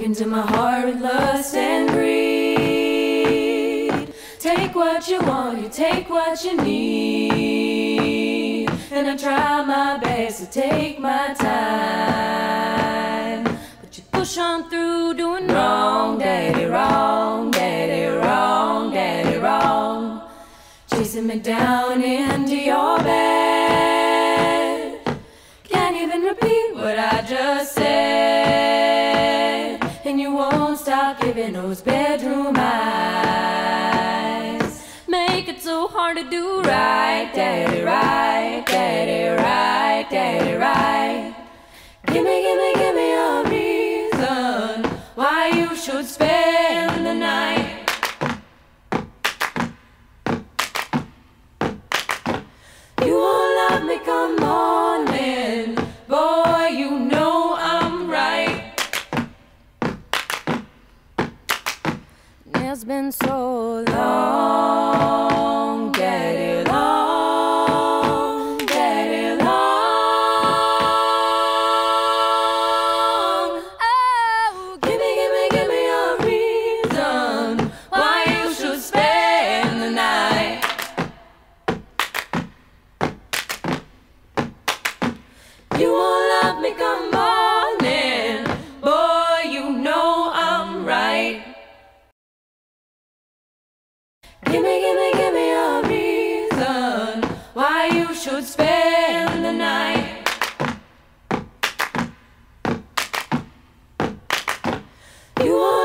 Dig into my heart with lust and greed. Take what you want, you take what you need. And I try my best to take my time. But you push on through doing wrong, daddy, wrong, daddy, wrong, daddy, wrong. Chasing me down into your bed. Can't even repeat what I just said. And you won't stop giving those bedroom eyes. Make it so hard to do right, daddy, right, daddy, right, daddy, right. Give me, give me, give me a reason why you should spend the night. You won't love me come morning, boy. You know It's been so long, daddy, long, daddy, long. Oh, give me, give me, give me a reason why you should spend the night. You won't Gimme, gimme, gimme a reason why you should spend the night. You